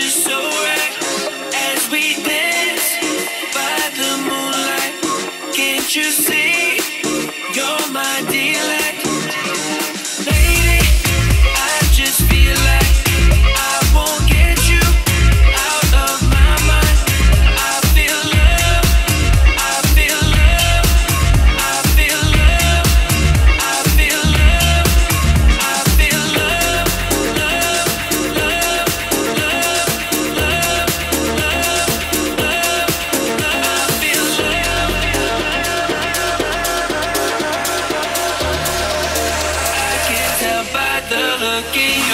just so looking